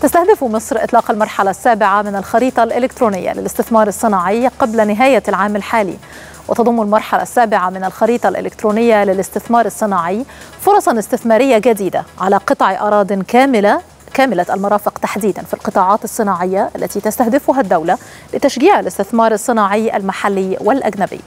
تستهدف مصر إطلاق المرحلة السابعة من الخريطة الإلكترونية للاستثمار الصناعي قبل نهاية العام الحالي. وتضم المرحلة السابعة من الخريطة الإلكترونية للاستثمار الصناعي فرصا استثمارية جديدة على قطع أراض كاملة كاملة المرافق تحديدا في القطاعات الصناعية التي تستهدفها الدولة لتشجيع الاستثمار الصناعي المحلي والأجنبي.